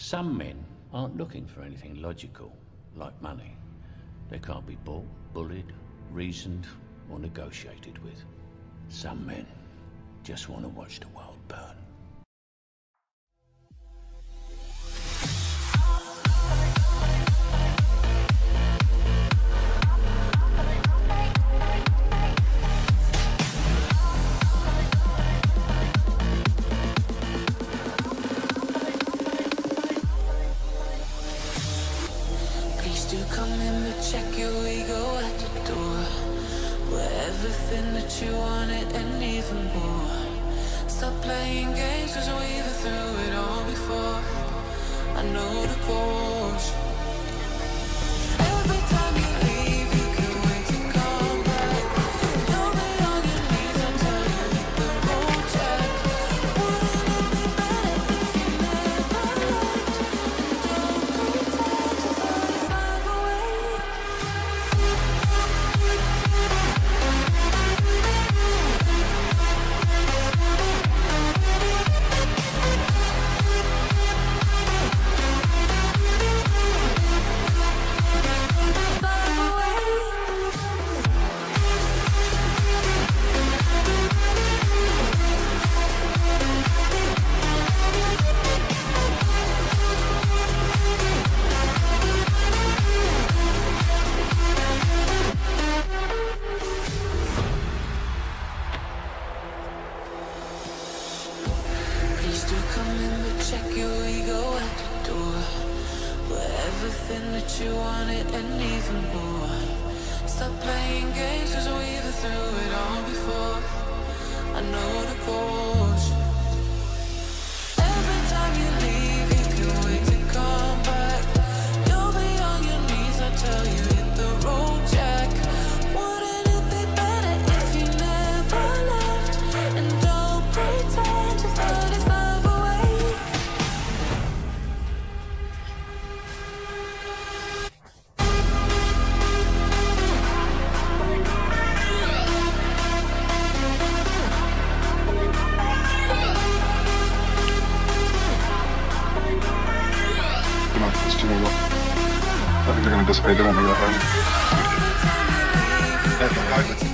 Some men aren't looking for anything logical, like money. They can't be bought, bullied, reasoned, or negotiated with. Some men just want to watch the world come in, but check your ego at the door. We're everything that you wanted and even more. Stop playing games, cause we've been through it all before. I know the course. Everything that you wanted and even more. Stop playing games, cause we've been through it all before. I think they're gonna dissipate.